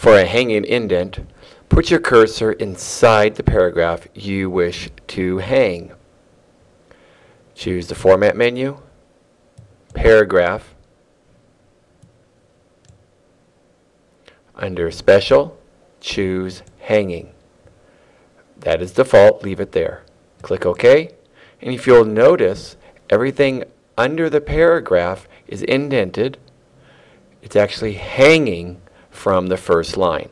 For a hanging indent, put your cursor inside the paragraph you wish to hang. Choose the Format menu, Paragraph, under Special, choose Hanging. That is default, leave it there. Click OK, and if you'll notice, everything under the paragraph is indented. It's actually hanging from the first line.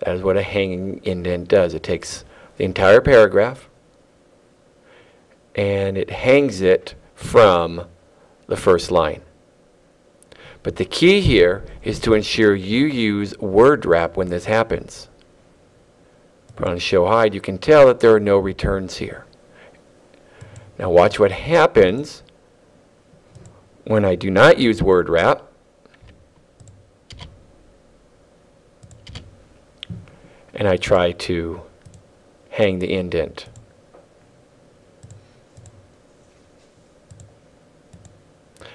That is what a hanging indent does. It takes the entire paragraph and it hangs it from the first line. But the key here is to ensure you use word wrap when this happens. Put on show hide, you can tell that there are no returns here. Now watch what happens when I do not use word wrap. And I try to hang the indent.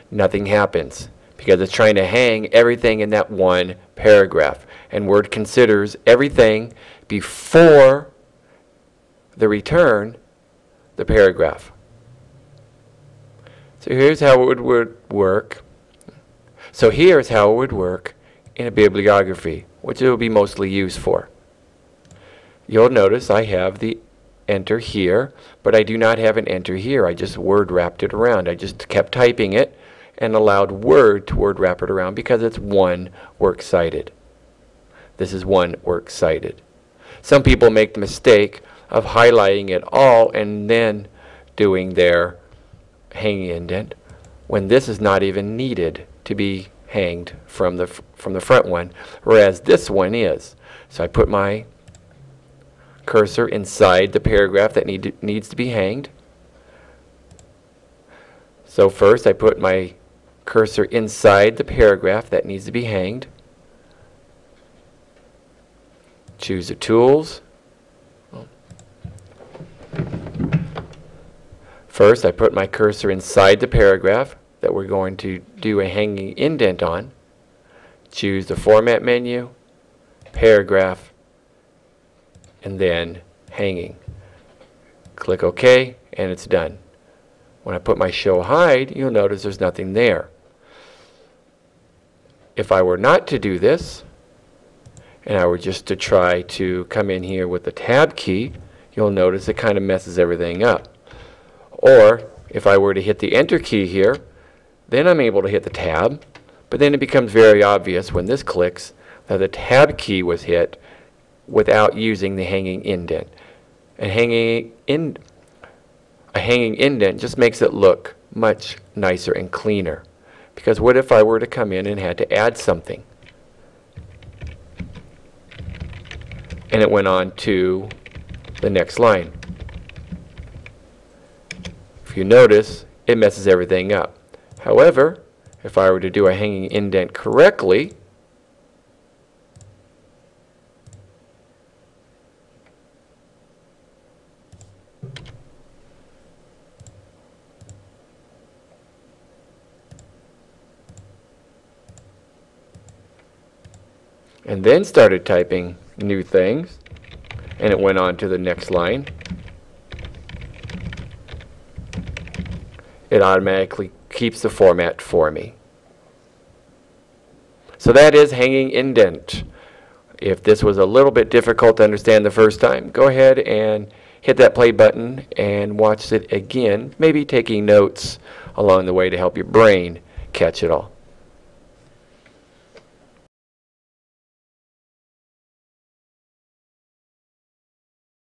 Nothing happens because it's trying to hang everything in that one paragraph. And Word considers everything before the return, the paragraph. So here's how it would work. So here's how it would work in a bibliography, which it will be mostly used for. You'll notice I have the enter here, but I do not have an enter here. I just word wrapped it around. I just kept typing it and allowed Word to word wrap it around because it's one works cited. This is one works cited. Some people make the mistake of highlighting it all and then doing their hanging indent when this is not even needed to be hanged from the from the front one whereas this one is so I put my cursor inside the paragraph that need to, needs to be hanged. So first I put my cursor inside the paragraph that needs to be hanged. Choose the tools. First, I put my cursor inside the paragraph that we're going to do a hanging indent on. Choose the Format menu, Paragraph, and then Hanging. Click OK, and it's done. When I put my Show Hide, you'll notice there's nothing there. If I were not to do this, and I were just to try to come in here with the Tab key, you'll notice it kind of messes everything up. Or if I were to hit the enter key here, then I'm able to hit the tab, but then it becomes very obvious when this clicks that the tab key was hit without using the hanging indent. And hanging in a hanging indent just makes it look much nicer and cleaner. Because what if I were to come in and had to add something? And it went on to the next line If you notice, it messes everything up. However, if I were to do a hanging indent correctly, and then started typing new things, and it went on to the next line, it automatically keeps the format for me. So that is hanging indent. If this was a little bit difficult to understand the first time, go ahead and hit that play button and watch it again, maybe taking notes along the way to help your brain catch it all.